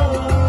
Oh.